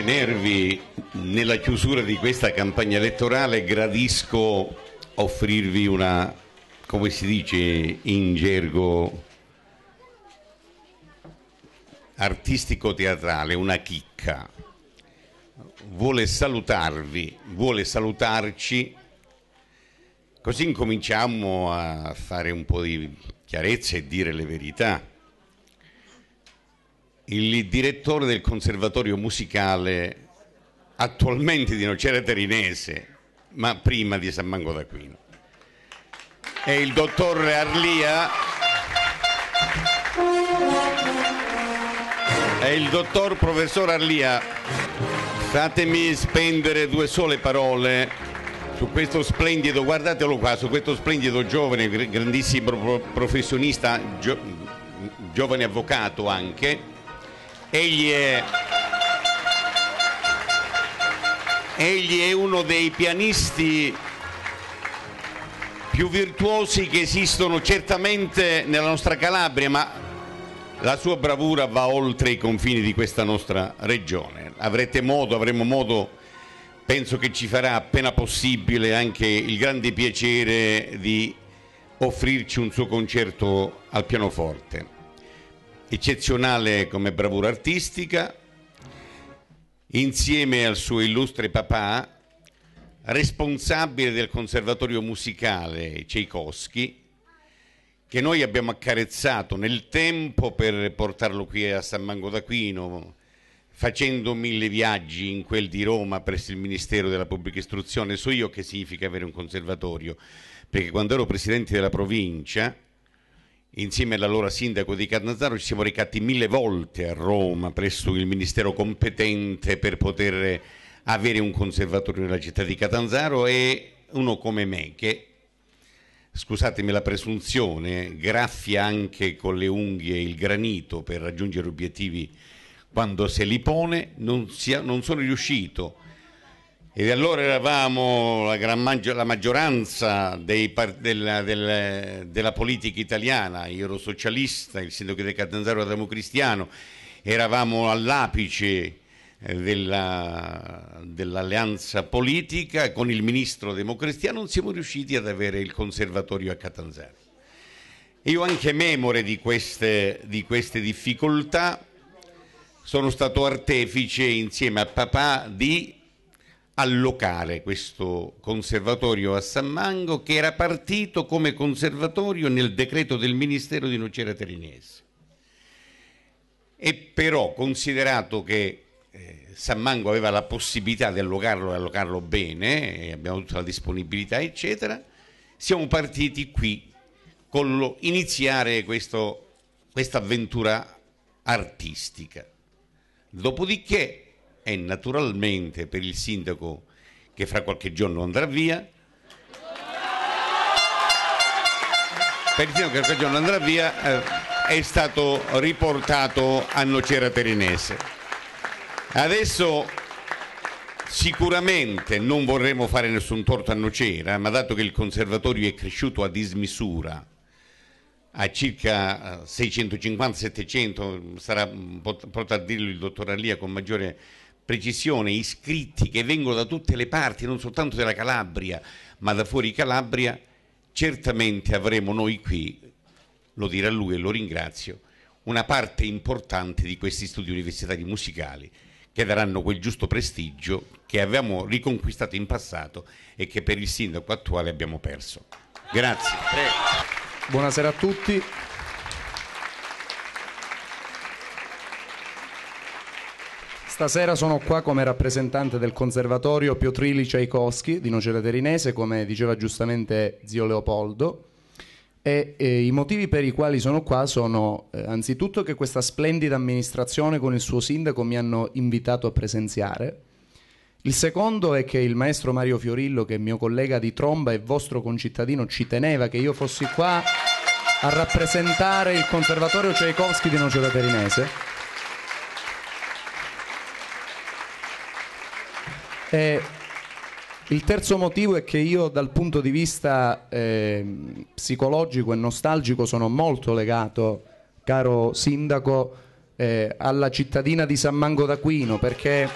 intrattenervi nella chiusura di questa campagna elettorale gradisco offrirvi una, come si dice in gergo artistico-teatrale, una chicca. Vuole salutarvi, vuole salutarci, così incominciamo a fare un po' di chiarezza e dire le verità il direttore del conservatorio musicale attualmente di Nocera Terinese, ma prima di San Mango d'Aquino. È il dottor Arlia. È il dottor professor Arlia. Fatemi spendere due sole parole su questo splendido, guardatelo qua, su questo splendido giovane, grandissimo professionista, gio, giovane avvocato anche, Egli è, egli è uno dei pianisti più virtuosi che esistono certamente nella nostra Calabria, ma la sua bravura va oltre i confini di questa nostra regione. Avrete modo, avremo modo, penso che ci farà appena possibile anche il grande piacere di offrirci un suo concerto al pianoforte eccezionale come bravura artistica, insieme al suo illustre papà, responsabile del conservatorio musicale Tchaikovsky, che noi abbiamo accarezzato nel tempo per portarlo qui a San Mango d'Aquino, facendo mille viaggi in quel di Roma presso il Ministero della Pubblica Istruzione. So io che significa avere un conservatorio, perché quando ero presidente della provincia, insieme all'allora sindaco di Catanzaro ci siamo recati mille volte a Roma presso il ministero competente per poter avere un conservatorio nella città di Catanzaro e uno come me che scusatemi la presunzione, graffia anche con le unghie il granito per raggiungere obiettivi quando se li pone, non, sia, non sono riuscito e allora eravamo la, maggio, la maggioranza dei, della, della, della, politica italiana, io ero socialista, il sindaco di Catanzaro era democristiano, eravamo all'apice eh, della, dell'alleanza politica. Con il ministro democristiano, non siamo riusciti ad avere il conservatorio a Catanzaro. Io anche memore di queste, di queste difficoltà. Sono stato artefice insieme a papà di allocare questo conservatorio a San Mango che era partito come conservatorio nel decreto del Ministero di Nocera Terinese. E però considerato che eh, San Mango aveva la possibilità di allocarlo e allocarlo bene, abbiamo tutta la disponibilità, eccetera, siamo partiti qui con lo, iniziare questa avventura artistica. Dopodiché e naturalmente per il sindaco che fra qualche giorno andrà via. Per il sindaco che fra qualche giorno andrà via eh, è stato riportato a Nocera Terinese. Adesso sicuramente non vorremmo fare nessun torto a Nocera, ma dato che il conservatorio è cresciuto a dismisura, a circa 650-700, sarà potrà dirlo il dottor Alia con maggiore precisione iscritti che vengono da tutte le parti, non soltanto dalla Calabria, ma da fuori Calabria, certamente avremo noi qui, lo dirà lui e lo ringrazio, una parte importante di questi studi universitari musicali che daranno quel giusto prestigio che avevamo riconquistato in passato e che per il sindaco attuale abbiamo perso. Grazie. Prego. Buonasera a tutti. Stasera sono qua come rappresentante del conservatorio Piotrili Tchaikovsky di Nocera Terinese, come diceva giustamente zio Leopoldo. E, e, i motivi per i quali sono qua sono eh, anzitutto che questa splendida amministrazione con il suo sindaco mi hanno invitato a presenziare. Il secondo è che il maestro Mario Fiorillo, che è mio collega di tromba e vostro concittadino, ci teneva che io fossi qua a rappresentare il Conservatorio Tchaikovsky di Nocera Terinese. E il terzo motivo è che io dal punto di vista eh, psicologico e nostalgico sono molto legato, caro sindaco, eh, alla cittadina di San Mango d'Aquino perché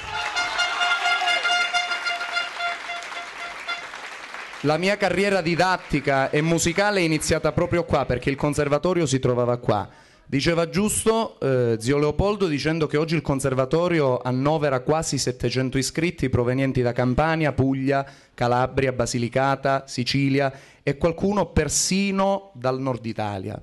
la mia carriera didattica e musicale è iniziata proprio qua perché il conservatorio si trovava qua. Diceva giusto eh, zio Leopoldo dicendo che oggi il conservatorio annovera quasi 700 iscritti provenienti da Campania, Puglia, Calabria, Basilicata, Sicilia e qualcuno persino dal nord Italia.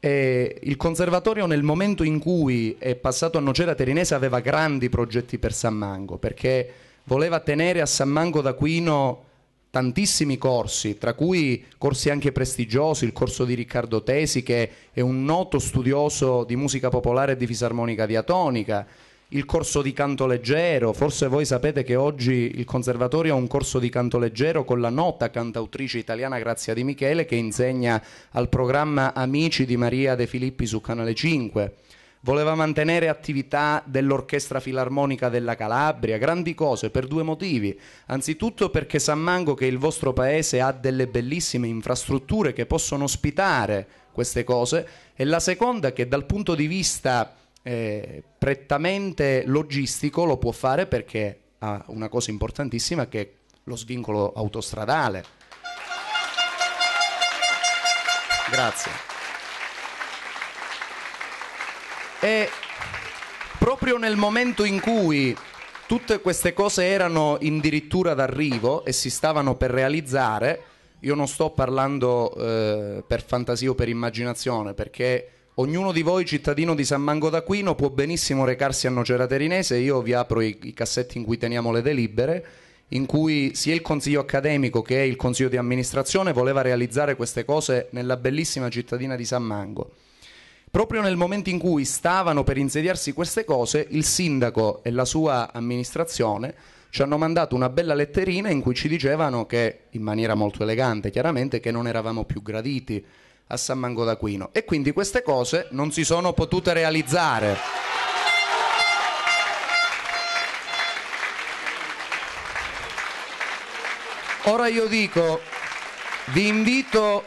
E il conservatorio nel momento in cui è passato a Nocera Terinese aveva grandi progetti per San Mango perché voleva tenere a San Mango d'Aquino tantissimi corsi, tra cui corsi anche prestigiosi, il corso di Riccardo Tesi che è un noto studioso di musica popolare e di fisarmonica diatonica, il corso di canto leggero, forse voi sapete che oggi il conservatorio ha un corso di canto leggero con la nota cantautrice italiana Grazia Di Michele che insegna al programma Amici di Maria De Filippi su Canale 5 voleva mantenere attività dell'Orchestra Filarmonica della Calabria, grandi cose per due motivi. Anzitutto perché San Mango, che il vostro paese ha delle bellissime infrastrutture che possono ospitare queste cose, e la seconda che dal punto di vista eh, prettamente logistico lo può fare perché ha una cosa importantissima che è lo svincolo autostradale. Grazie. E proprio nel momento in cui tutte queste cose erano addirittura d'arrivo e si stavano per realizzare, io non sto parlando eh, per fantasia o per immaginazione, perché ognuno di voi, cittadino di San Mango d'Aquino, può benissimo recarsi a Nocera Terinese, io vi apro i, i cassetti in cui teniamo le delibere, in cui sia il consiglio accademico che il consiglio di amministrazione voleva realizzare queste cose nella bellissima cittadina di San Mango. Proprio nel momento in cui stavano per insediarsi queste cose, il sindaco e la sua amministrazione ci hanno mandato una bella letterina in cui ci dicevano che, in maniera molto elegante chiaramente, che non eravamo più graditi a San Mango d'Aquino. E quindi queste cose non si sono potute realizzare. Ora io dico, vi invito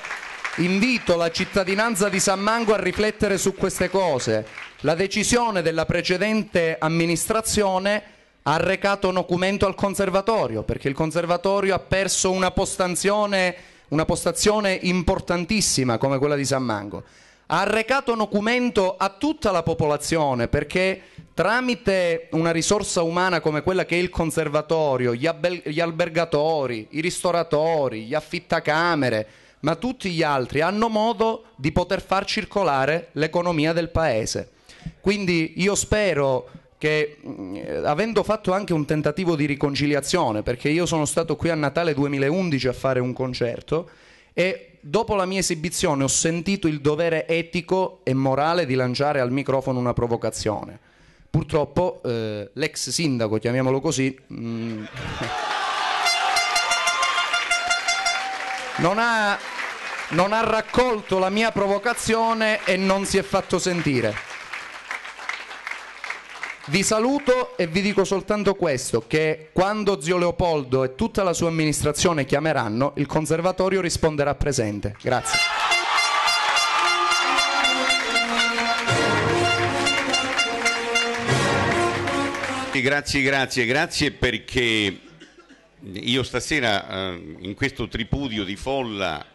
Invito la cittadinanza di San Mango a riflettere su queste cose. La decisione della precedente amministrazione ha recato documento al conservatorio perché il conservatorio ha perso una postazione, una postazione importantissima come quella di San Mango. Ha recato documento a tutta la popolazione perché tramite una risorsa umana come quella che è il conservatorio, gli albergatori, i ristoratori, gli affittacamere, ma tutti gli altri hanno modo di poter far circolare l'economia del paese. Quindi io spero che avendo fatto anche un tentativo di riconciliazione, perché io sono stato qui a Natale 2011 a fare un concerto e dopo la mia esibizione ho sentito il dovere etico e morale di lanciare al microfono una provocazione. Purtroppo eh, l'ex sindaco, chiamiamolo così, mh, non ha, non ha raccolto la mia provocazione e non si è fatto sentire. Vi saluto e vi dico soltanto questo, che quando zio Leopoldo e tutta la sua amministrazione chiameranno, il conservatorio risponderà presente. Grazie. Grazie, grazie, grazie perché io stasera eh, in questo tripudio di folla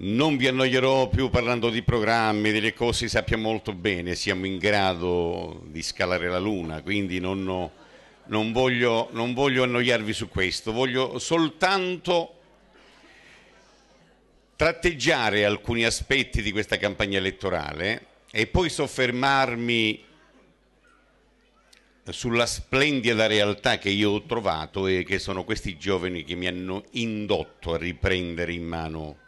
non vi annoierò più parlando di programmi, delle cose sappiamo molto bene, siamo in grado di scalare la luna, quindi non, non, voglio, non voglio annoiarvi su questo, voglio soltanto tratteggiare alcuni aspetti di questa campagna elettorale e poi soffermarmi sulla splendida realtà che io ho trovato e che sono questi giovani che mi hanno indotto a riprendere in mano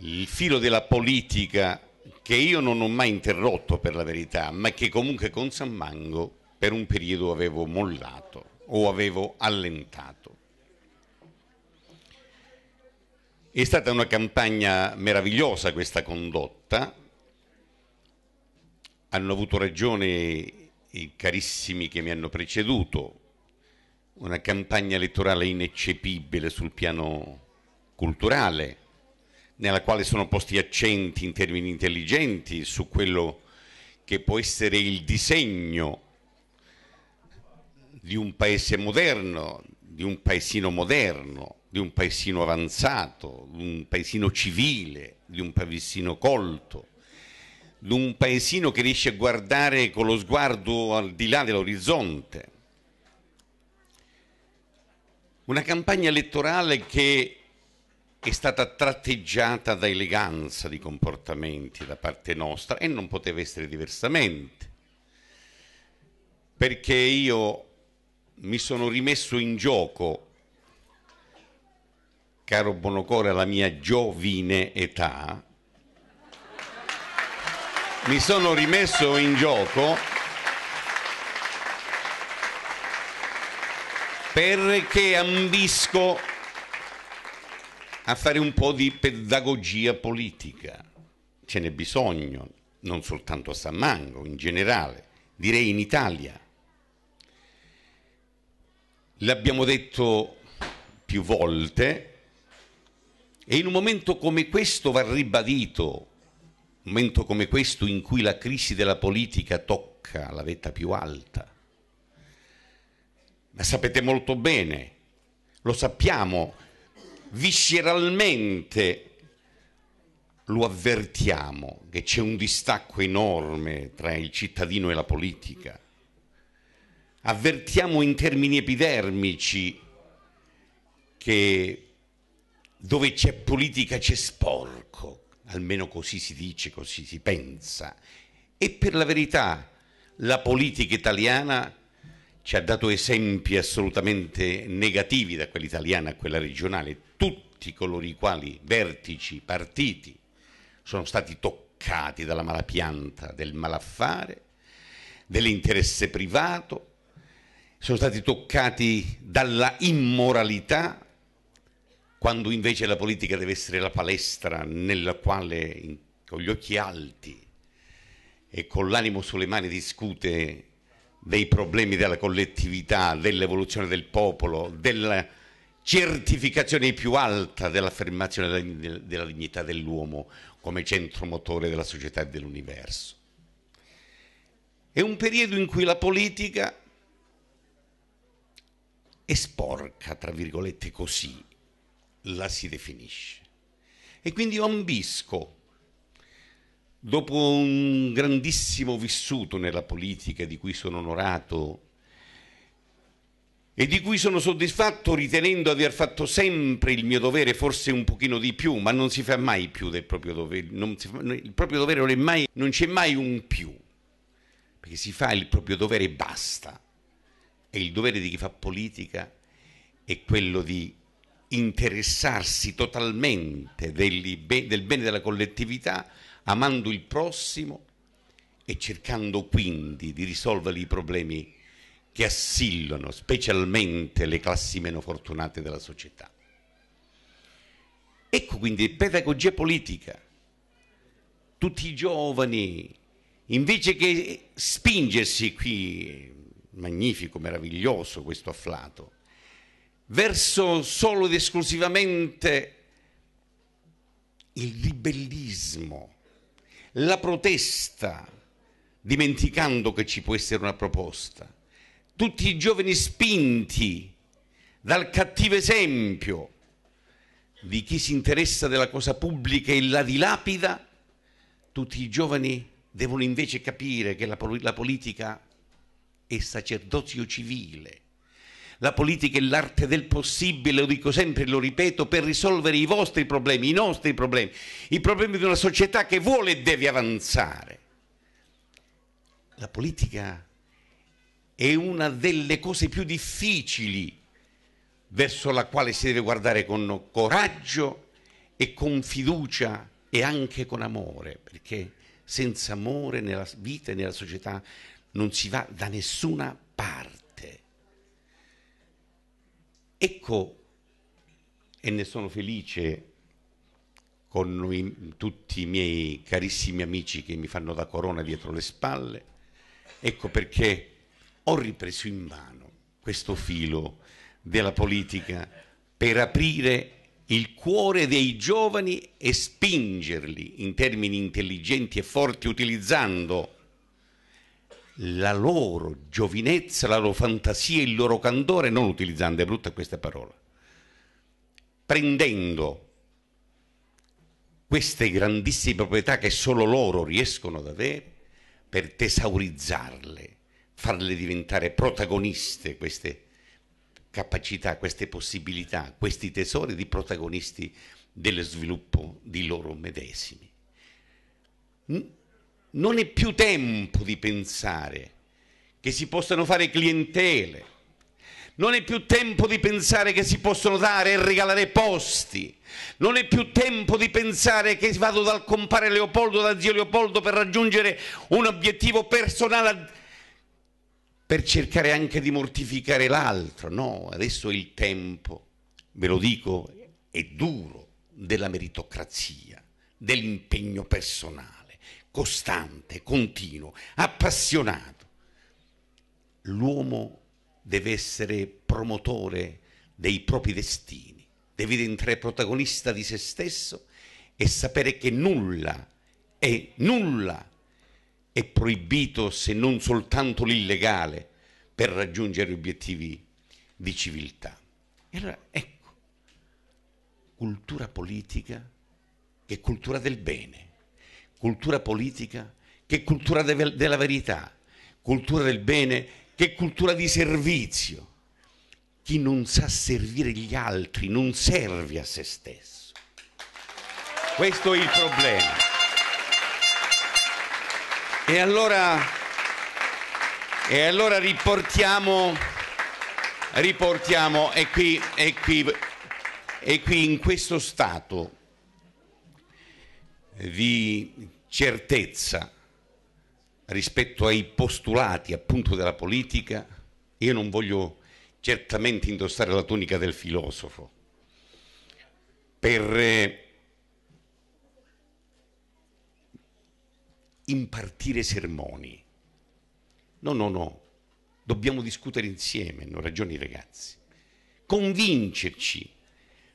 il filo della politica che io non ho mai interrotto per la verità, ma che comunque con San Mango per un periodo avevo mollato o avevo allentato. È stata una campagna meravigliosa questa condotta, hanno avuto ragione i carissimi che mi hanno preceduto, una campagna elettorale ineccepibile sul piano culturale, nella quale sono posti accenti in termini intelligenti su quello che può essere il disegno di un paese moderno, di un paesino moderno, di un paesino avanzato, di un paesino civile, di un paesino colto, un paesino che riesce a guardare con lo sguardo al di là dell'orizzonte. Una campagna elettorale che è stata tratteggiata da eleganza di comportamenti da parte nostra e non poteva essere diversamente, perché io mi sono rimesso in gioco, caro Bonocore, alla mia giovine età, mi sono rimesso in gioco perché ambisco a fare un po' di pedagogia politica. Ce n'è bisogno, non soltanto a San Mango, in generale, direi in Italia. L'abbiamo detto più volte e in un momento come questo va ribadito un momento come questo in cui la crisi della politica tocca la vetta più alta. Ma sapete molto bene, lo sappiamo, visceralmente lo avvertiamo che c'è un distacco enorme tra il cittadino e la politica. Avvertiamo in termini epidermici che dove c'è politica c'è sporco, almeno così si dice, così si pensa. E per la verità la politica italiana ci ha dato esempi assolutamente negativi da quella italiana a quella regionale. Tutti coloro i quali vertici, partiti, sono stati toccati dalla malapianta del malaffare, dell'interesse privato, sono stati toccati dalla immoralità, quando invece la politica deve essere la palestra nella quale con gli occhi alti e con l'animo sulle mani discute dei problemi della collettività, dell'evoluzione del popolo, della certificazione più alta dell'affermazione della, dignità dell'uomo come centro motore della società e dell'universo. È un periodo in cui la politica è sporca, tra virgolette così, la si definisce. E quindi ambisco, dopo un grandissimo vissuto nella politica di cui sono onorato e di cui sono soddisfatto ritenendo aver fatto sempre il mio dovere, forse un pochino di più, ma non si fa mai più del proprio dovere, fa, il proprio dovere non, mai, non c'è mai un più, perché si fa il proprio dovere e basta. E il dovere di chi fa politica è quello di interessarsi totalmente del bene della collettività, amando il prossimo e cercando quindi di risolvere i problemi che assillano specialmente le classi meno fortunate della società. Ecco quindi pedagogia politica. Tutti i giovani, invece che spingersi qui, magnifico, meraviglioso questo afflato, verso solo ed esclusivamente il ribellismo, la protesta, dimenticando che ci può essere una proposta. Tutti i giovani spinti dal cattivo esempio di chi si interessa della cosa pubblica e la dilapida, tutti i giovani devono invece capire che la, la politica è sacerdozio civile la politica è l'arte del possibile, lo dico sempre e lo ripeto, per risolvere i vostri problemi, i nostri problemi, i problemi di una società che vuole e deve avanzare. La politica è una delle cose più difficili verso la quale si deve guardare con coraggio e con fiducia e anche con amore, perché senza amore nella vita e nella società non si va da nessuna parte. Ecco, e ne sono felice con i, tutti i miei carissimi amici che mi fanno da corona dietro le spalle, ecco perché ho ripreso in mano questo filo della politica per aprire il cuore dei giovani e spingerli in termini intelligenti e forti utilizzando la loro giovinezza, la loro fantasia, il loro candore, non utilizzando, è brutta questa parola, prendendo queste grandissime proprietà che solo loro riescono ad avere per tesaurizzarle, farle diventare protagoniste queste capacità, queste possibilità, questi tesori di protagonisti dello sviluppo di loro medesimi. Non è più tempo di pensare che si possano fare clientele, non è più tempo di pensare che si possono dare e regalare posti, non è più tempo di pensare che vado dal compare Leopoldo, da zio Leopoldo per raggiungere un obiettivo personale per cercare anche di mortificare l'altro. No, adesso è il tempo, ve lo dico, è duro, della meritocrazia, dell'impegno personale, costante, continuo, appassionato. L'uomo deve essere promotore dei propri destini, deve diventare protagonista di se stesso e sapere che nulla è nulla è proibito se non soltanto l'illegale per raggiungere obiettivi di civiltà. E allora ecco, cultura politica che cultura del bene, cultura politica che cultura de- della verità, cultura del bene che cultura di servizio. Chi non sa servire gli altri non serve a se stesso. Questo è il problema. E allora, e allora riportiamo, riportiamo, e qui, e qui, e qui in questo stato di certezza rispetto ai postulati appunto della politica, io non voglio certamente indossare la tunica del filosofo per eh, impartire sermoni. No, no, no, dobbiamo discutere insieme, hanno ragione i ragazzi, convincerci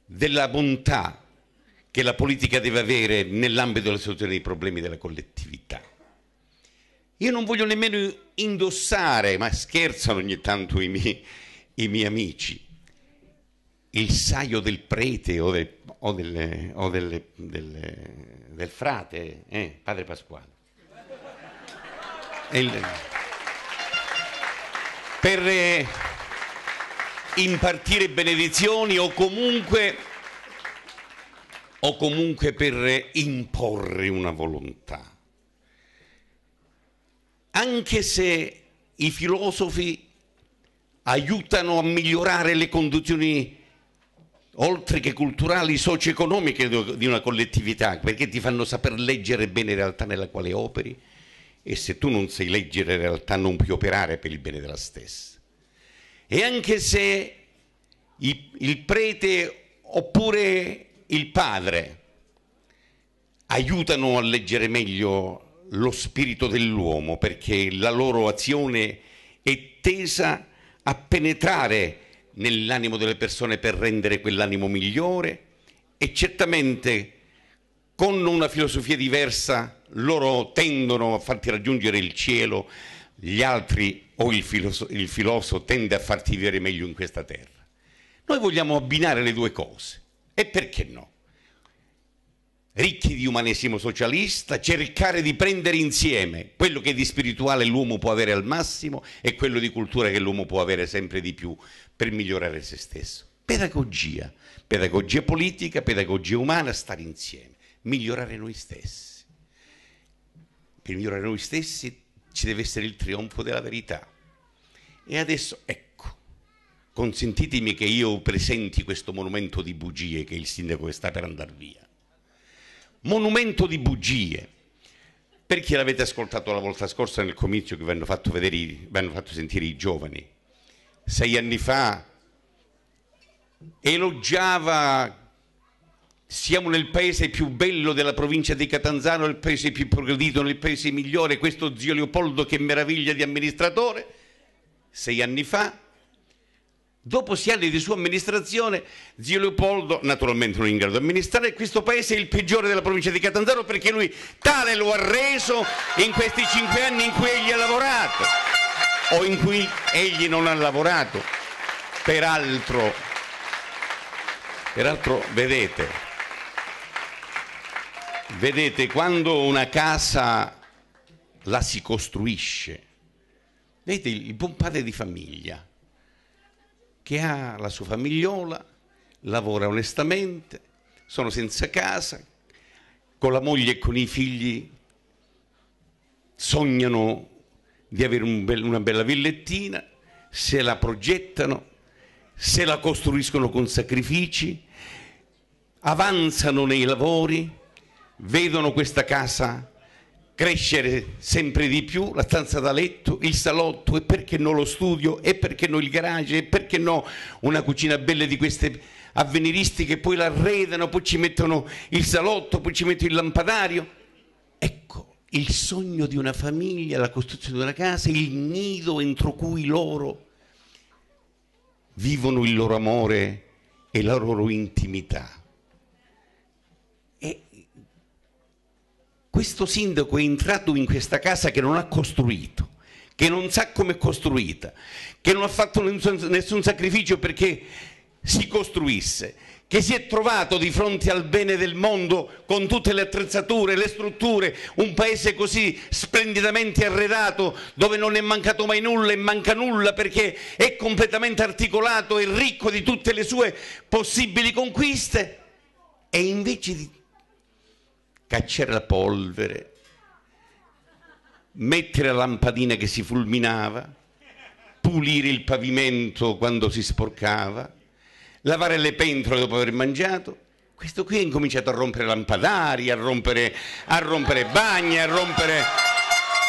della bontà che la politica deve avere nell'ambito della soluzione dei problemi della collettività. Io non voglio nemmeno indossare, ma scherzano ogni tanto i miei, i miei amici, il saio del prete o del, o del, o del, del frate, eh, padre Pasquale il, per eh, impartire benedizioni o comunque, o comunque per imporre una volontà. Anche se i filosofi aiutano a migliorare le condizioni oltre che culturali, socio-economiche di una collettività, perché ti fanno saper leggere bene la realtà nella quale operi, e se tu non sai leggere in realtà non puoi operare per il bene della stessa. E anche se il prete oppure il padre aiutano a leggere meglio lo spirito dell'uomo perché la loro azione è tesa a penetrare nell'animo delle persone per rendere quell'animo migliore e certamente con una filosofia diversa loro tendono a farti raggiungere il cielo, gli altri o il filosofo, il filosofo tende a farti vivere meglio in questa terra. Noi vogliamo abbinare le due cose e perché no? Ricchi di umanesimo socialista, cercare di prendere insieme quello che di spirituale l'uomo può avere al massimo e quello di cultura che l'uomo può avere sempre di più per migliorare se stesso. Pedagogia, pedagogia politica, pedagogia umana, stare insieme, migliorare noi stessi per migliorare noi stessi ci deve essere il trionfo della verità. E adesso, ecco, consentitemi che io presenti questo monumento di bugie che il sindaco sta per andare via. monumento di bugie. Per chi l'avete ascoltato la volta scorsa nel comizio che vi hanno fatto, vedere, vi hanno fatto sentire i giovani, sei anni fa elogiava siamo nel paese più bello della provincia di Catanzaro, il paese più progredito, nel paese migliore, questo zio Leopoldo che meraviglia di amministratore. Sei anni fa, dopo sei anni di sua amministrazione, zio Leopoldo naturalmente non è in grado di amministrare, questo paese è il peggiore della provincia di Catanzaro perché lui tale lo ha reso in questi cinque anni in cui egli ha lavorato o in cui egli non ha lavorato. Peraltro, peraltro vedete, Vedete, quando una casa la si costruisce, vedete il buon padre di famiglia che ha la sua famigliola, lavora onestamente, sono senza casa, con la moglie e con i figli sognano di avere un be- una bella villettina, se la progettano, se la costruiscono con sacrifici, avanzano nei lavori, vedono questa casa crescere sempre di più, la stanza da letto, il salotto e perché no lo studio e perché no il garage e perché no una cucina bella di queste avveniristiche, poi l'arredano, poi ci mettono il salotto, poi ci mettono il lampadario. Ecco, il sogno di una famiglia, la costruzione di una casa, il nido entro cui loro vivono il loro amore e la loro intimità. Questo sindaco è entrato in questa casa che non ha costruito, che non sa come è costruita, che non ha fatto nessun sacrificio perché si costruisse, che si è trovato di fronte al bene del mondo con tutte le attrezzature, le strutture, un paese così splendidamente arredato dove non è mancato mai nulla e manca nulla perché è completamente articolato e ricco di tutte le sue possibili conquiste. E invece di cacciare la polvere, mettere la lampadina che si fulminava, pulire il pavimento quando si sporcava, lavare le pentole dopo aver mangiato. Questo qui ha incominciato a rompere lampadari, a rompere, a rompere bagni, a rompere,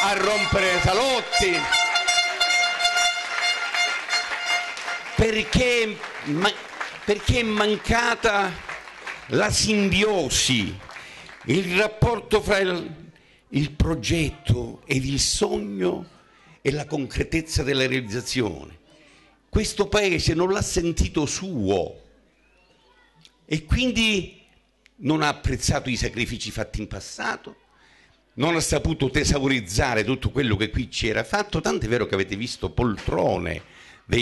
a rompere salotti. Perché, ma, perché è mancata la simbiosi il rapporto fra il, il progetto ed il sogno e la concretezza della realizzazione. Questo paese non l'ha sentito suo e quindi non ha apprezzato i sacrifici fatti in passato, non ha saputo tesaurizzare tutto quello che qui ci era fatto, tanto è vero che avete visto poltrone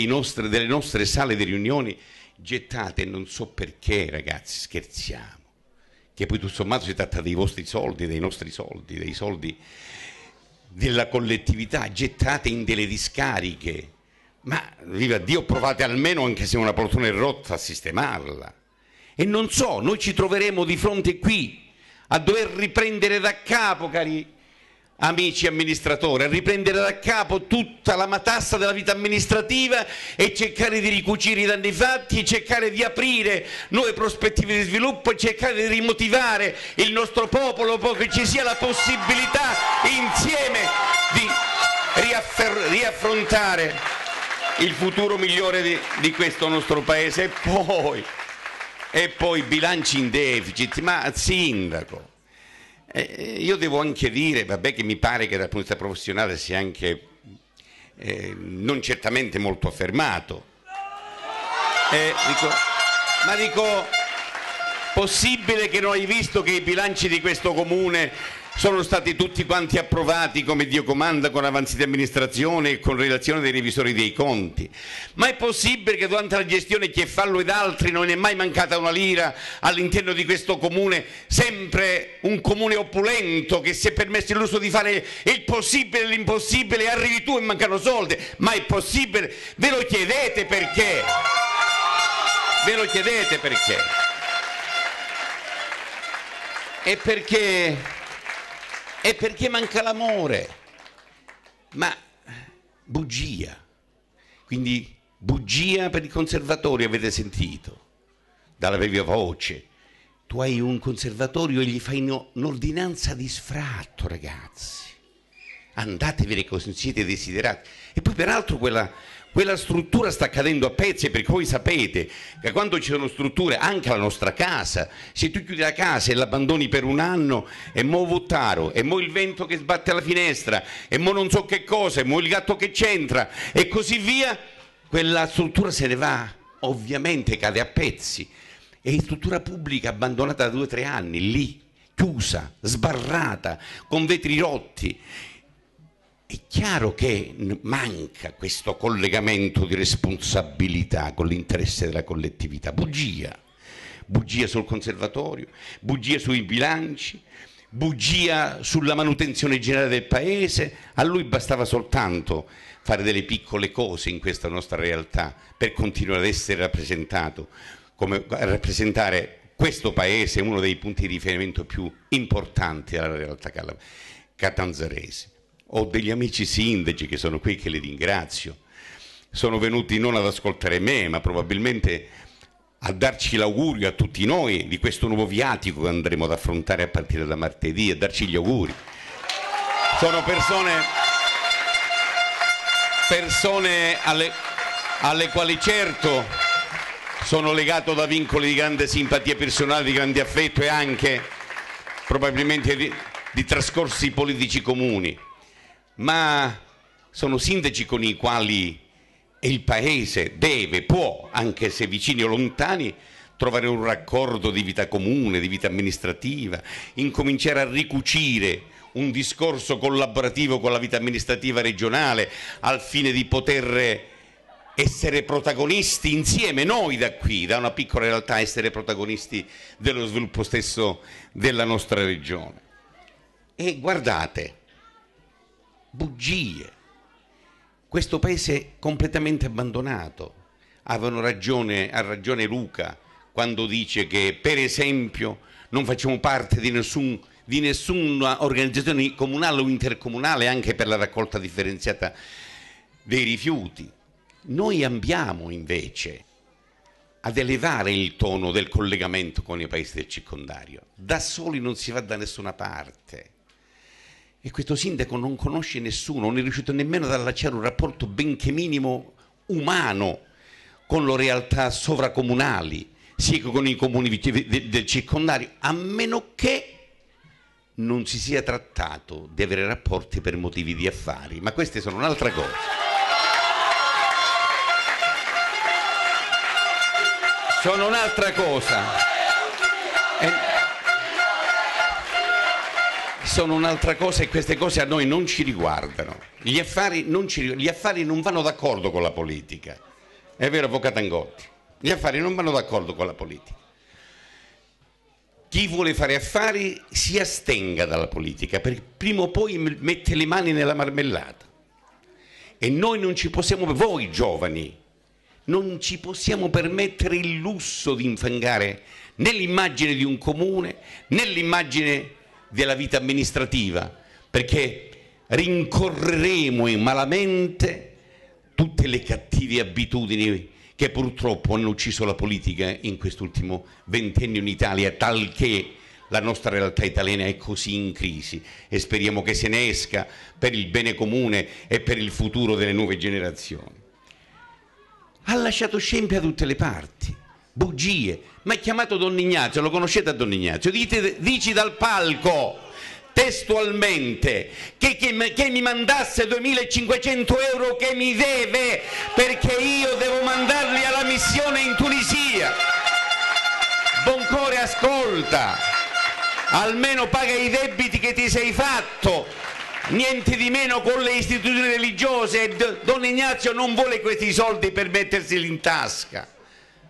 nostri, delle nostre sale di riunioni gettate, non so perché ragazzi, scherziamo che poi tutto sommato si tratta dei vostri soldi, dei nostri soldi, dei soldi della collettività, gettate in delle discariche. Ma viva Dio, provate almeno, anche se una poltrona è rotta, a sistemarla. E non so, noi ci troveremo di fronte qui a dover riprendere da capo, cari amici amministratori, a riprendere da capo tutta la matassa della vita amministrativa e cercare di ricucire i danni fatti, cercare di aprire nuove prospettive di sviluppo e cercare di rimotivare il nostro popolo perché ci sia la possibilità insieme di riaffrontare il futuro migliore di, di questo nostro paese. E poi, e poi bilanci in deficit, ma sindaco, eh, io devo anche dire, vabbè che mi pare che dal punto di vista professionale sia anche eh, non certamente molto affermato, eh, dico, ma dico, possibile che non hai visto che i bilanci di questo comune sono stati tutti quanti approvati come Dio comanda con avanzi di amministrazione e con relazione dei revisori dei conti. Ma è possibile che durante la gestione chi è fallo ed altri non è mai mancata una lira all'interno di questo comune, sempre un comune opulento che si è permesso l'uso di fare il possibile e l'impossibile e arrivi tu e mancano soldi? Ma è possibile? Ve lo chiedete perché? Ve lo chiedete perché? E perché è perché manca l'amore. Ma bugia. Quindi bugia per i conservatori avete sentito, dalla viva voce. tu hai un conservatorio e gli fai un'ordinanza di sfratto, ragazzi. Andatevene così siete desiderati. E poi peraltro quella, quella struttura sta cadendo a pezzi perché voi sapete che quando ci sono strutture, anche la nostra casa, se tu chiudi la casa e l'abbandoni per un anno e mo vuttaro, e mo il vento che sbatte alla finestra, e mo non so che cosa, e mo il gatto che c'entra, e così via, quella struttura se ne va, ovviamente cade a pezzi è struttura pubblica abbandonata da due o tre anni, lì, chiusa, sbarrata, con vetri rotti. È chiaro che manca questo collegamento di responsabilità con l'interesse della collettività. Bugia. Bugia sul conservatorio, bugia sui bilanci, bugia sulla manutenzione generale del paese. A lui bastava soltanto fare delle piccole cose in questa nostra realtà per continuare ad essere rappresentato come rappresentare questo paese, uno dei punti di riferimento più importanti della realtà catanzarese. Ho degli amici sindaci che sono qui che li ringrazio. Sono venuti non ad ascoltare me, ma probabilmente a darci l'augurio a tutti noi di questo nuovo viatico che andremo ad affrontare a partire da martedì, a darci gli auguri. Sono persone, persone alle, alle quali certo sono legato da vincoli di grande simpatia personale, di grande affetto e anche probabilmente di, di trascorsi politici comuni, ma sono sindaci con i quali il Paese deve, può, anche se vicini o lontani, trovare un raccordo di vita comune, di vita amministrativa, incominciare a ricucire un discorso collaborativo con la vita amministrativa regionale al fine di poter essere protagonisti insieme, noi da qui, da una piccola realtà, essere protagonisti dello sviluppo stesso della nostra regione. E guardate, bugie, questo paese completamente abbandonato. Avevano ragione, ha ragione Luca quando dice che per esempio non facciamo parte di, nessun, di nessuna organizzazione comunale o intercomunale anche per la raccolta differenziata dei rifiuti noi ambiamo invece ad elevare il tono del collegamento con i paesi del circondario. Da soli non si va da nessuna parte. E questo sindaco non conosce nessuno, non è riuscito nemmeno ad allacciare un rapporto benché minimo umano con le realtà sovracomunali, sia con i comuni del circondario, a meno che non si sia trattato di avere rapporti per motivi di affari. Ma queste sono un'altra cosa. sono un'altra cosa. E sono un'altra cosa e queste cose a noi non ci riguardano. Gli affari non, ci, gli affari non vanno d'accordo con la politica. È vero, Avvocato Angotti? Gli affari non vanno d'accordo con la politica. Chi vuole fare affari si astenga dalla politica, perché prima o poi mette le mani nella marmellata. E noi non ci possiamo, voi giovani, non ci possiamo permettere il lusso di infangare né l'immagine di un comune né l'immagine della vita amministrativa, perché rincorreremo malamente tutte le cattive abitudini che purtroppo hanno ucciso la politica in quest'ultimo ventennio in Italia, tal che la nostra realtà italiana è così in crisi. E speriamo che se ne esca per il bene comune e per il futuro delle nuove generazioni. Ha lasciato scempi da tutte le parti, bugie. Ma è chiamato Don Ignazio, lo conoscete Don Ignazio? Dite, dici dal palco testualmente che, che, che, mi mandasse 2500 euro che mi deve perché io devo mandarli alla missione in Tunisia. Boncore ascolta, almeno paga i debiti che ti sei fatto niente di meno con le istituzioni religiose. Don Ignazio non vuole questi soldi per metterseli in tasca,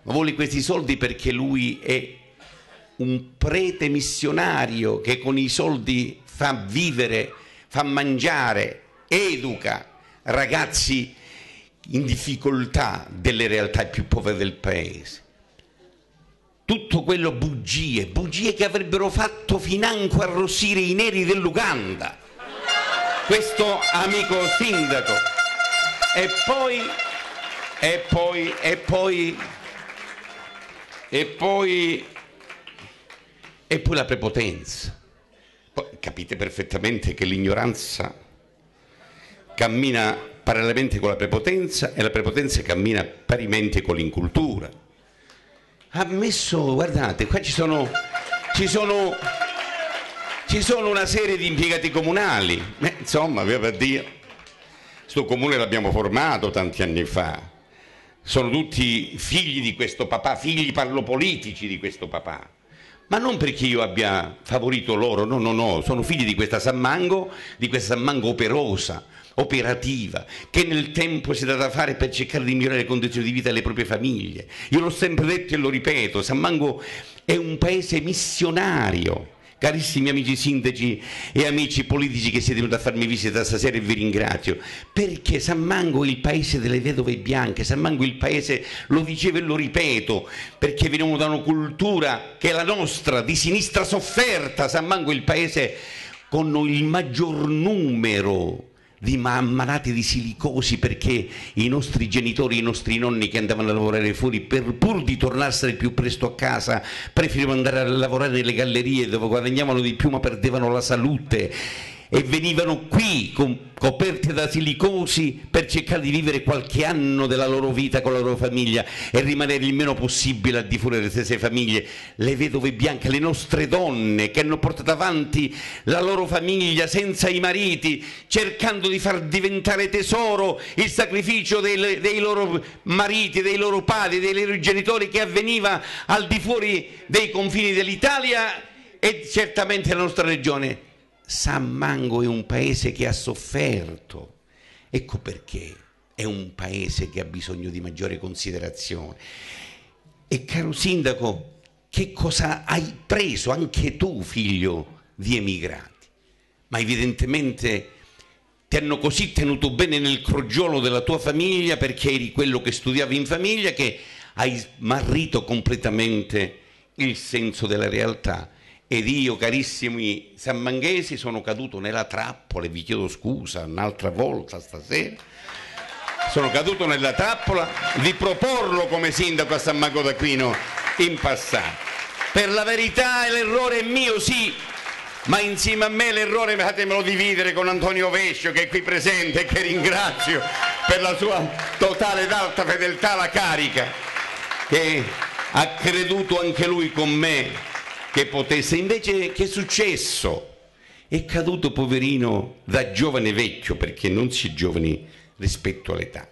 ma vuole questi soldi perché lui è un prete missionario che con i soldi fa vivere, fa mangiare, educa ragazzi in difficoltà delle realtà più povere del paese. Tutto quello bugie, bugie che avrebbero fatto financo arrossire i neri dell'Uganda questo amico sindaco. E poi, e poi, e poi, e poi e poi la prepotenza. Poi capite perfettamente che l'ignoranza cammina parallelamente con la prepotenza e la prepotenza cammina parimenti con l'incultura. Ha messo, guardate, qua ci sono, ci sono, ci sono una serie di impiegati comunali, eh, insomma, aveva Dio. Questo comune l'abbiamo formato tanti anni fa. Sono tutti figli di questo papà, figli parlo politici di questo papà. Ma non perché io abbia favorito loro, no, no, no, sono figli di questa Sammango, di questa Sammango operosa, operativa, che nel tempo si è data fare per cercare di migliorare le condizioni di vita delle proprie famiglie. Io l'ho sempre detto e lo ripeto, Sammango è un paese missionario. Carissimi amici sindaci e amici politici che siete venuti a farmi visita stasera e vi ringrazio, perché San Mango è il paese delle vedove bianche, San Mango è il paese, lo dicevo e lo ripeto, perché veniamo da una cultura che è la nostra, di sinistra sofferta, San Mango è il paese con il maggior numero di ammalati di silicosi perché i nostri genitori, i nostri nonni che andavano a lavorare fuori per, pur di tornarsene più presto a casa preferivano andare a lavorare nelle gallerie dove guadagnavano di più ma perdevano la salute e venivano qui con, coperte da silicosi per cercare di vivere qualche anno della loro vita con la loro famiglia e rimanere il meno possibile al di fuori delle stesse famiglie. Le vedove bianche, le nostre donne che hanno portato avanti la loro famiglia senza i mariti, cercando di far diventare tesoro il sacrificio dei, dei loro mariti, dei loro padri, dei loro genitori che avveniva al di fuori dei confini dell'Italia e certamente la nostra regione San Mango è un paese che ha sofferto. Ecco perché è un paese che ha bisogno di maggiore considerazione. E caro sindaco, che cosa hai preso anche tu, figlio di emigrati? Ma evidentemente ti hanno così tenuto bene nel crogiolo della tua famiglia perché eri quello che studiavi in famiglia che hai smarrito completamente il senso della realtà ed io, carissimi sammanghesi, sono caduto nella trappola e vi chiedo scusa un'altra volta stasera. Sono caduto nella trappola di proporlo come sindaco a San Mago d'Aquino in passato. Per la verità l'errore è mio, sì, ma insieme a me l'errore fatemelo dividere con Antonio Vescio che è qui presente e che ringrazio per la sua totale ed alta fedeltà alla carica, che ha creduto anche lui con me che potesse. Invece che è successo? È caduto poverino da giovane vecchio, perché non si è giovani rispetto all'età.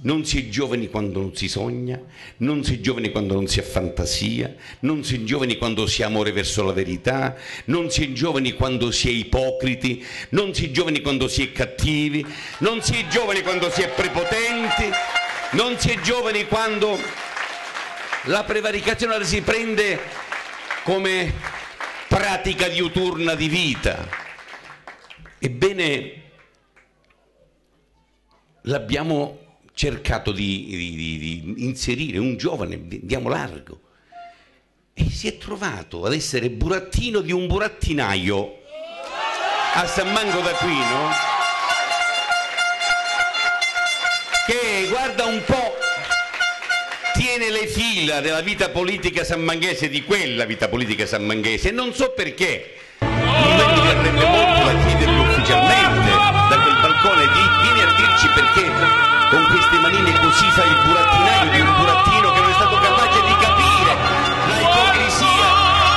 Non si è giovani quando non si sogna, non si è giovani quando non si ha fantasia, non si è giovani quando si ha amore verso la verità, non si è giovani quando si è ipocriti, non si è giovani quando si è cattivi, non si è giovani quando si è prepotenti, non si è giovani quando la prevaricazione si prende come pratica diuturna di vita. Ebbene, l'abbiamo cercato di, di, di, inserire, un giovane, diamo largo, e si è trovato ad essere burattino di un burattinaio a San Mango d'Aquino, che guarda un po' tiene le fila della vita politica sammanghese, di quella vita politica sammanghese, non so perché. Mi verrebbe molto da chiederlo ufficialmente da quel balcone di vieni a dirci perché con queste manine così fai il burattinaio di un burattino che non è stato capace di capire la ipocrisia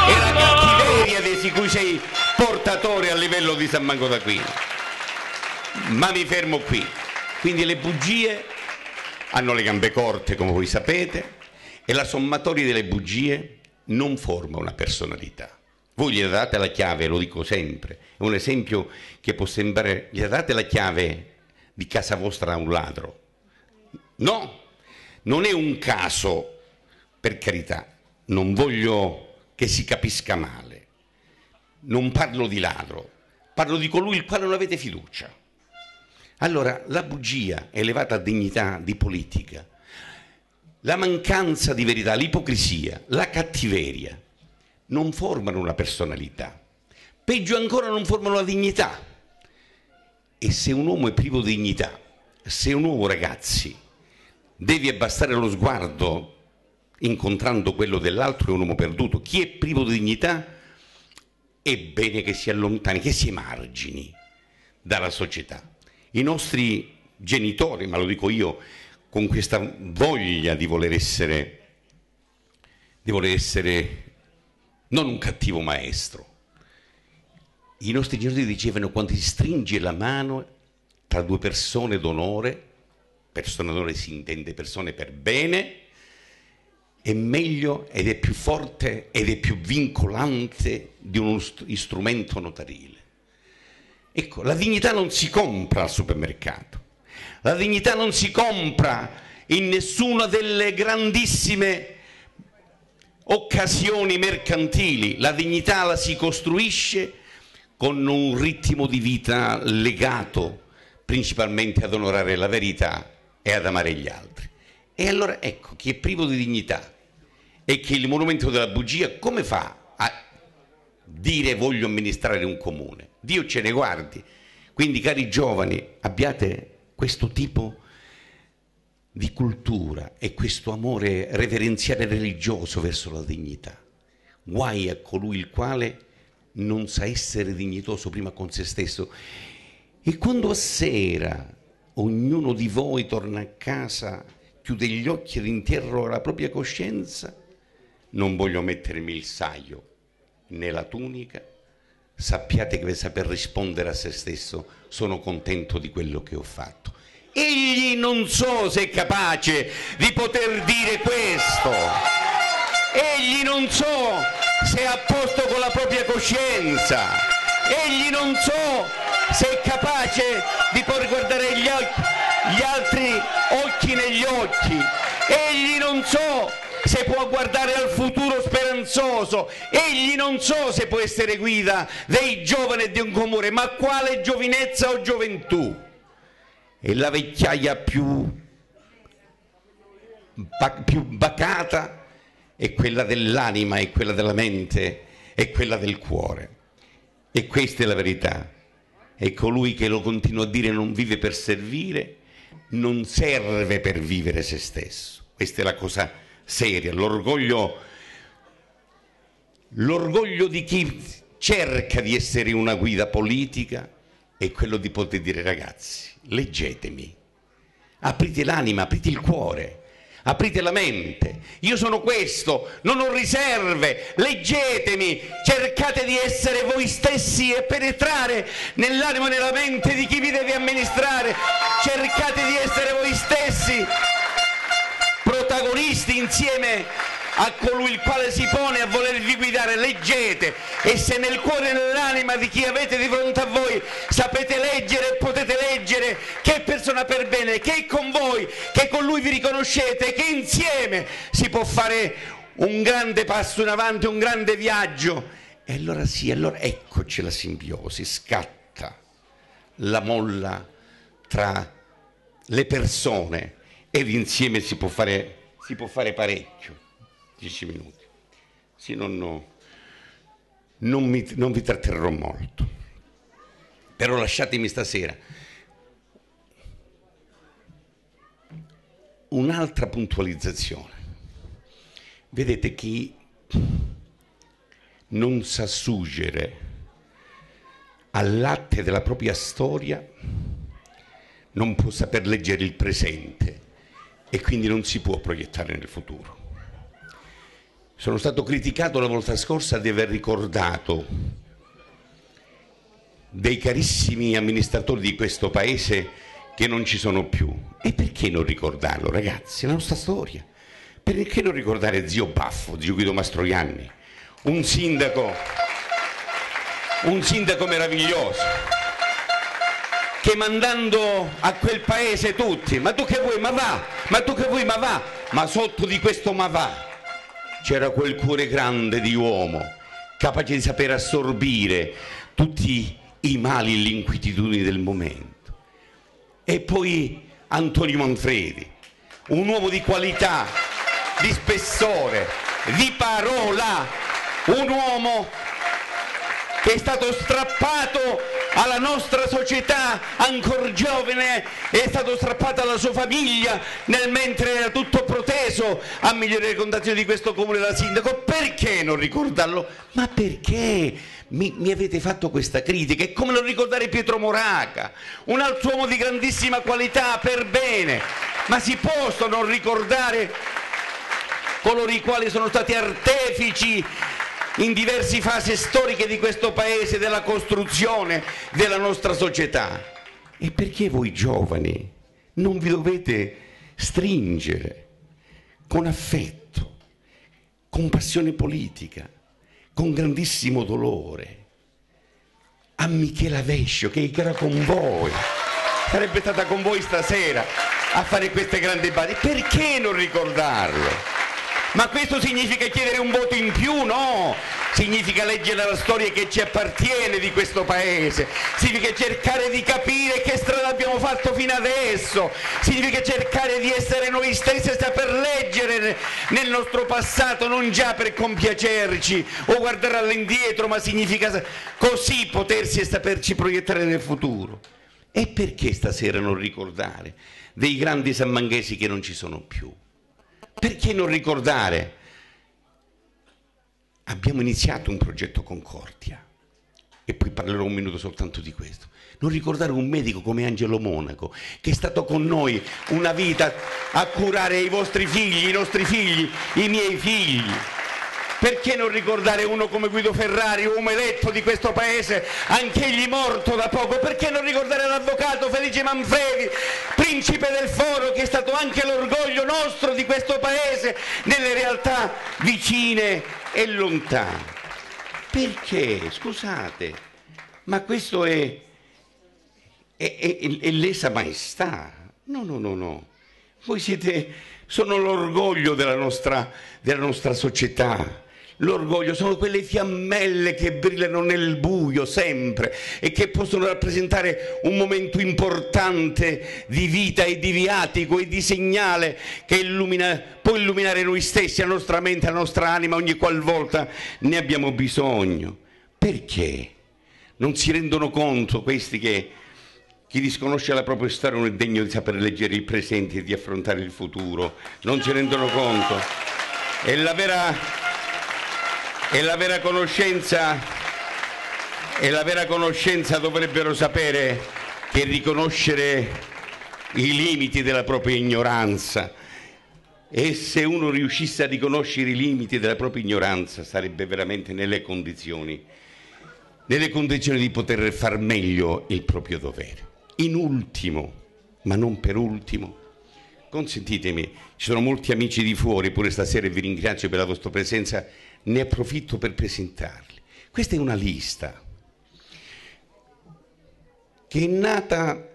e la cattiveria di cui sei portatore a livello di San Mango d'Aquino. Ma mi fermo qui. Quindi le bugie hanno le gambe corte, come voi sapete, e la sommatoria delle bugie non forma una personalità. Voi gli date la chiave, lo dico sempre, è un esempio che può sembrare, gli date la chiave di casa vostra a un ladro. No, non è un caso, per carità, non voglio che si capisca male. Non parlo di ladro, parlo di colui il quale non avete fiducia. Allora, la bugia elevata a dignità di politica, la mancanza di verità, l'ipocrisia, la cattiveria non formano una personalità. Peggio ancora non formano la dignità. E se un uomo è privo di dignità, se un uomo, ragazzi, deve abbassare lo sguardo incontrando quello dell'altro è un uomo perduto. Chi è privo di dignità è bene che si allontani, che si emargini dalla società. I nostri genitori, ma lo dico io, con questa voglia di voler essere, di voler essere non un cattivo maestro. I nostri genitori dicevano quando si stringe la mano tra due persone d'onore, persone d'onore si intende persone per bene, è meglio ed è più forte ed è più vincolante di uno strumento notarile. Ecco, la dignità non si compra al supermercato, la dignità non si compra in nessuna delle grandissime occasioni mercantili, la dignità la si costruisce con un ritmo di vita legato principalmente ad onorare la verità e ad amare gli altri. E allora ecco, chi è privo di dignità e che il monumento della bugia come fa dire voglio amministrare un comune? Dio ce ne guardi. Quindi cari giovani, abbiate questo tipo di cultura e questo amore reverenziale religioso verso la dignità. Guai a colui il quale non sa essere dignitoso prima con se stesso. E quando a sera ognuno di voi torna a casa chiude gli occhi ed interroga la propria coscienza, non voglio mettermi il saio né la tunica, sappiate che per saper rispondere a se stesso sono contento di quello che ho fatto. Egli non so se è capace di poter dire questo. Egli non so se è a posto con la propria coscienza. Egli non so se è capace di poter guardare gli, gli altri occhi negli occhi. Egli non so se può guardare al futuro speranzoso, egli non so se può essere guida dei giovani di un comune, ma quale giovinezza o gioventù? E la vecchiaia più, più bacata è quella dell'anima, è quella della mente, è quella del cuore. E questa è la verità. E colui che lo continua a dire non vive per servire, non serve per vivere se stesso. Questa è la cosa seria, l'orgoglio, l'orgoglio di chi cerca di essere una guida politica è quello di poter dire ragazzi, leggetemi, aprite l'anima, aprite il cuore. Aprite la mente, io sono questo, non ho riserve, leggetemi, cercate di essere voi stessi e penetrare nell'anima e nella mente di chi vi deve amministrare, cercate di essere voi stessi protagonisti insieme a colui il quale si pone a volervi guidare, leggete e se nel cuore e nell'anima di chi avete di fronte a voi sapete leggere e potete leggere che persona per bene, che è con voi, che con lui vi riconoscete, che insieme si può fare un grande passo in avanti, un grande viaggio. E allora sì, allora eccoci la simbiosi, scatta la molla tra le persone ed insieme si può fare, si può fare parecchio. Dieci minuti. Sì, non, no, non, mi, non vi tratterrò molto. Però lasciatemi stasera un'altra puntualizzazione. Vedete chi non sa suggere al latte della propria storia non può saper leggere il presente e quindi non si può proiettare nel futuro. Sono stato criticato la volta scorsa di aver ricordato dei carissimi amministratori di questo paese che non ci sono più. E perché non ricordarlo, ragazzi? È la nostra storia. Perché non ricordare zio Baffo, zio Guido Mastroianni, un sindaco, un sindaco meraviglioso che mandando a quel paese tutti, ma tu che vuoi, ma va, ma tu che vuoi, ma va, ma sotto di questo ma va c'era quel cuore grande di uomo, capace di saper assorbire tutti i mali e le inquietudini del momento. E poi Antonio Manfredi, un uomo di qualità, di spessore, di parola, un uomo che è stato strappato alla nostra società ancora giovane, è stato strappato alla sua famiglia nel mentre era tutto proteso a migliorare le condizioni di questo comune da sindaco. Perché non ricordarlo? Ma perché? Mi, mi, avete fatto questa critica, è come non ricordare Pietro Moraca, un altro uomo di grandissima qualità per bene, ma si possono ricordare coloro i quali sono stati artefici in diverse fasi storiche di questo paese, della costruzione della nostra società. E perché voi giovani non vi dovete stringere con affetto, con passione politica, con grandissimo dolore a Michela Vescio che era con voi, sarebbe stata con voi stasera a fare queste grandi battaglie. Perché non ricordarlo? Ma questo significa chiedere un voto in più? No! Significa leggere la storia che ci appartiene di questo paese, significa cercare di capire che strada abbiamo fatto fino adesso, significa cercare di essere noi stessi e saper leggere nel nostro passato, non già per compiacerci o guardare all'indietro, ma significa così potersi e saperci proiettare nel futuro. E perché stasera non ricordare dei grandi sammanghesi che non ci sono più? Perché non ricordare? Abbiamo iniziato un progetto Concordia e poi parlerò un minuto soltanto di questo. Non ricordare un medico come Angelo Monaco, che è stato con noi una vita a curare i vostri figli, i nostri figli, i miei figli. Perché non ricordare uno come Guido Ferrari, uomo eletto di questo paese, anch'egli morto da poco? Perché non ricordare l'avvocato Felice Manfredi, principe del foro, che è stato anche l'orgoglio nostro di questo paese, nelle realtà vicine e lontane? Perché? Scusate, ma questo è, è, è, è lesa maestà. No, no, no, no. Voi siete, sono l'orgoglio della nostra, della nostra società l'orgoglio, sono quelle fiammelle che brillano nel buio sempre e che possono rappresentare un momento importante di vita e di viatico e di segnale che illumina, può illuminare noi stessi, la nostra mente, la nostra anima ogni qualvolta ne abbiamo bisogno. Perché? Non si rendono conto questi che chi disconosce la propria storia non è degno di saper leggere il presente e di affrontare il futuro, non si rendono conto. E la vera e la vera conoscenza, e la vera conoscenza dovrebbero sapere che riconoscere i limiti della propria ignoranza e se uno riuscisse a riconoscere i limiti della propria ignoranza sarebbe veramente nelle condizioni, nelle condizioni di poter far meglio il proprio dovere. In ultimo, ma non per ultimo, consentitemi, ci sono molti amici di fuori pure stasera vi ringrazio per la vostra presenza ne approfitto per presentarli. Questa è una lista che è nata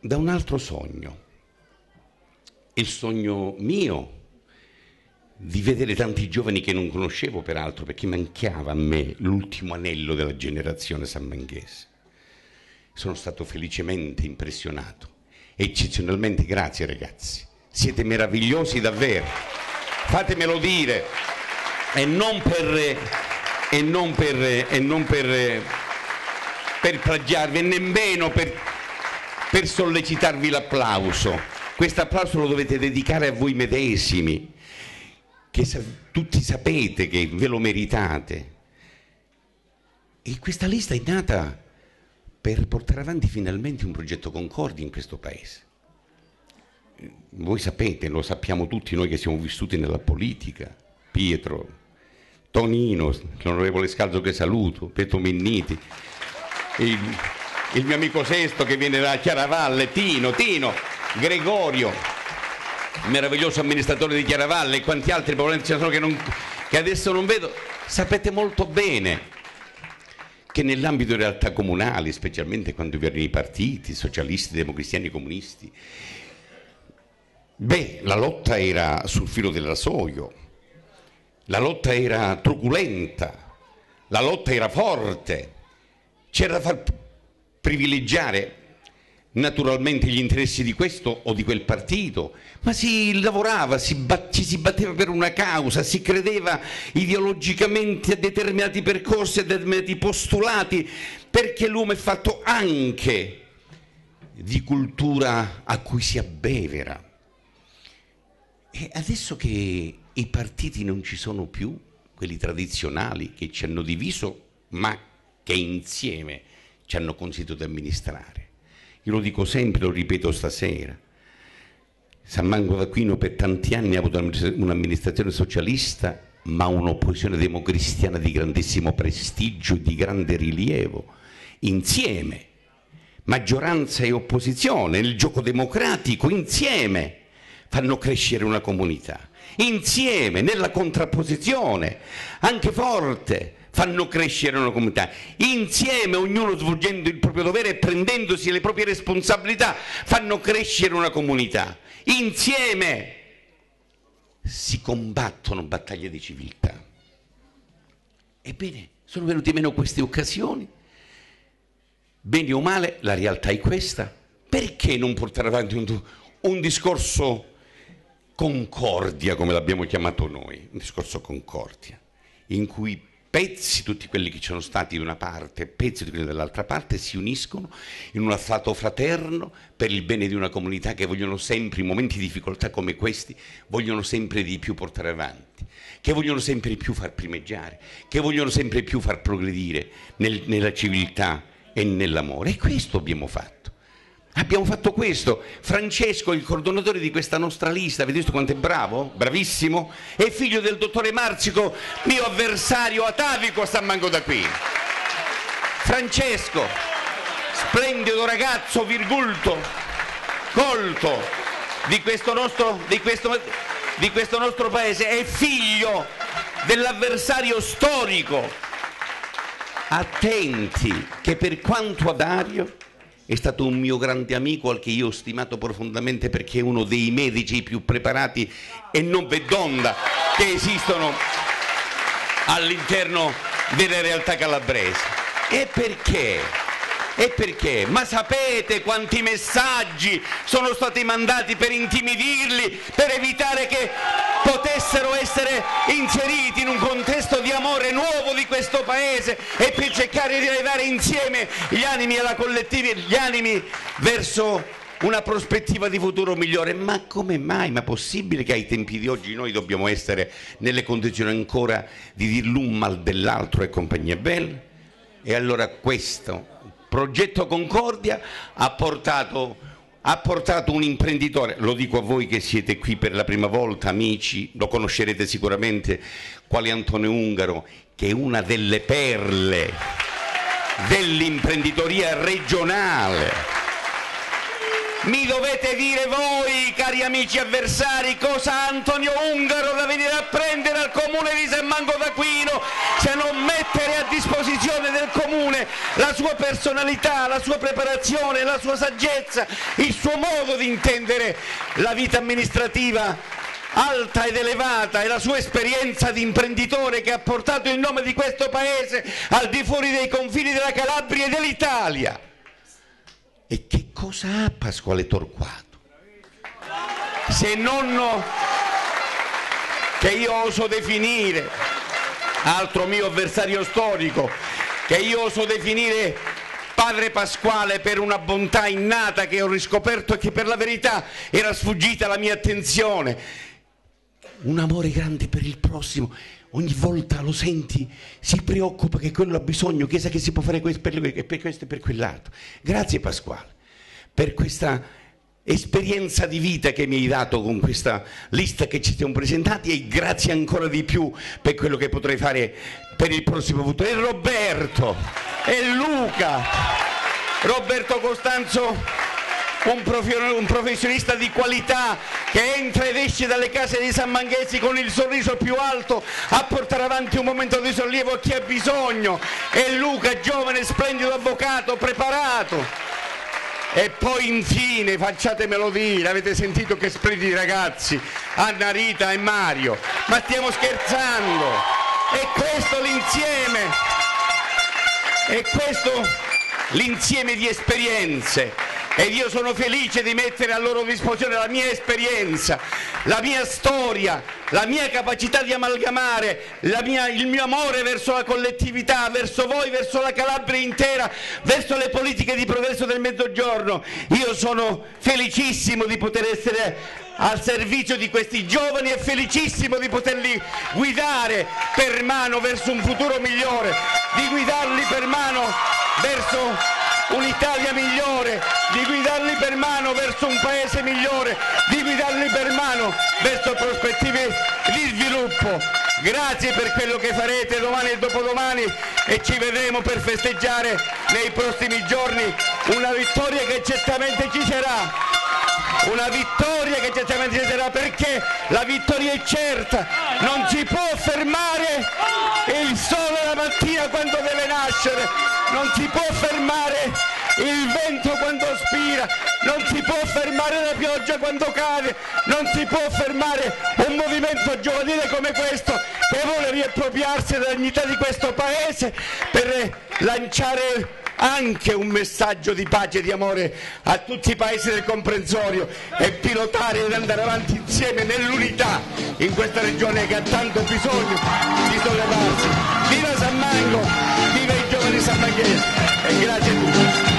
da un altro sogno, il sogno mio di vedere tanti giovani che non conoscevo peraltro perché mancava a me l'ultimo anello della generazione sammanghese. Sono stato felicemente impressionato, eccezionalmente grazie ragazzi, siete meravigliosi davvero, fatemelo dire e non per, e non per, e non per, per plagiarvi e nemmeno per, per sollecitarvi l'applauso. Questo applauso lo dovete dedicare a voi medesimi, che sa- tutti sapete che ve lo meritate. E questa lista è nata per portare avanti finalmente un progetto Concordi in questo paese. Voi sapete, lo sappiamo tutti noi che siamo vissuti nella politica, Pietro, Tonino, l'onorevole Scalzo che saluto, Petro Minniti, il, il, mio amico Sesto che viene da Chiaravalle, Tino, Tino, Gregorio, meraviglioso amministratore di Chiaravalle e quanti altri probabilmente ci sono che, non, che adesso non vedo, sapete molto bene che nell'ambito delle realtà comunali, specialmente quando vi erano i partiti, socialisti, democristiani, comunisti, beh, la lotta era sul filo del rasoio, la lotta era truculenta, la lotta era forte, c'era da far privilegiare naturalmente gli interessi di questo o di quel partito, ma si lavorava, si bat- ci si batteva per una causa, si credeva ideologicamente a determinati percorsi, a determinati postulati, perché l'uomo è fatto anche di cultura a cui si abbevera. E adesso che i partiti non ci sono più, quelli tradizionali che ci hanno diviso, ma che insieme ci hanno consentito di amministrare. Io lo dico sempre, lo ripeto stasera. San Mango d'Aquino per tanti anni ha avuto un'amministrazione socialista, ma un'opposizione democristiana di grandissimo prestigio e di grande rilievo. Insieme, maggioranza e opposizione, nel gioco democratico, insieme fanno crescere una comunità. Insieme, nella contrapposizione, anche forte, fanno crescere una comunità. Insieme, ognuno svolgendo il proprio dovere e prendendosi le proprie responsabilità, fanno crescere una comunità. Insieme si combattono battaglie di civiltà. Ebbene, sono venute meno queste occasioni. Bene o male, la realtà è questa. Perché non portare avanti un, un discorso concordia, come l'abbiamo chiamato noi, un discorso concordia, in cui pezzi, tutti quelli che ci sono stati da una parte, pezzi di quelli dall'altra parte, si uniscono in un afflato fraterno per il bene di una comunità che vogliono sempre, in momenti di difficoltà come questi, vogliono sempre di più portare avanti, che vogliono sempre di più far primeggiare, che vogliono sempre di più far progredire nel, nella civiltà e nell'amore. E questo abbiamo fatto. Abbiamo fatto questo. Francesco, il coordinatore di questa nostra lista, avete visto quanto è bravo? Bravissimo. È figlio del dottore Marzico, mio avversario atavico a San Mango da qui. Francesco, splendido ragazzo, virgulto, colto di questo nostro, di questo, di questo nostro paese, è figlio dell'avversario storico. Attenti che per quanto a Dario è stato un mio grande amico al che io ho stimato profondamente perché è uno dei medici più preparati e non vedonda che esistono all'interno delle realtà calabresi. E perché? E perché? Ma sapete quanti messaggi sono stati mandati per intimidirli, per evitare che potessero essere inseriti in un contesto di amore nuovo di questo paese e per cercare di elevare insieme gli animi alla collettiva, gli animi verso una prospettiva di futuro migliore. Ma come mai? Ma è possibile che ai tempi di oggi noi dobbiamo essere nelle condizioni ancora di dir l'un mal dell'altro e compagnia bella? E allora questo Progetto Concordia ha portato, ha portato un imprenditore, lo dico a voi che siete qui per la prima volta, amici, lo conoscerete sicuramente, quale Antonio Ungaro, che è una delle perle dell'imprenditoria regionale mi dovete dire voi, cari amici avversari, cosa Antonio Ungaro da venire a prendere al comune di San Mango d'Aquino se non mettere a disposizione del comune la sua personalità, la sua preparazione, la sua saggezza, il suo modo di intendere la vita amministrativa alta ed elevata e la sua esperienza di imprenditore che ha portato il nome di questo paese al di fuori dei confini della Calabria e dell'Italia. E che cosa ha Pasquale Torquato? Se non che io oso definire, altro mio avversario storico, che io oso definire padre Pasquale per una bontà innata che ho riscoperto e che per la verità era sfuggita alla mia attenzione. Un amore grande per il prossimo ogni volta lo senti, si preoccupa che quello ha bisogno, chissà che si può fare questo per, per questo e per quell'altro. Grazie Pasquale per questa esperienza di vita che mi hai dato con questa lista che ci siamo presentati e grazie ancora di più per quello che potrei fare per il prossimo futuro. E Roberto, e Luca, Roberto Costanzo un, un, professionista di qualità che entra ed esce dalle case di San Manghesi con il sorriso più alto a portare avanti un momento di sollievo a chi ha bisogno. E Luca, giovane, splendido avvocato, preparato. E poi infine, facciatemelo dire, avete sentito che splendidi ragazzi, Anna Rita e Mario, ma stiamo scherzando, e questo l'insieme, e questo l'insieme di esperienze ed io sono felice di mettere a loro disposizione la mia esperienza, la mia storia, la mia capacità di amalgamare, mia, il mio amore verso la collettività, verso voi, verso la Calabria intera, verso le politiche di progresso del Mezzogiorno. Io sono felicissimo di poter essere al servizio di questi giovani e felicissimo di poterli guidare per mano verso un futuro migliore, di guidarli per mano verso un'Italia migliore, di guidarli per mano verso un paese migliore, di guidarli per mano verso prospettive di sviluppo. Grazie per quello che farete domani e dopodomani e ci vedremo per festeggiare nei prossimi giorni una vittoria che certamente ci sarà una vittoria che ci sarà perché la vittoria è certa, non si può fermare il sole la mattina quando deve nascere, non si può fermare il vento quando spira, non si può fermare la pioggia quando cade, non si può fermare un movimento giovanile come questo che vuole riappropriarsi della dignità di questo paese per lanciare anche un messaggio di pace e di amore a tutti i paesi del comprensorio e pilotare ed andare avanti insieme nell'unità in questa regione che ha tanto bisogno di sollevarsi. Viva San Mango, viva i giovani sammaghesi e grazie a tutti.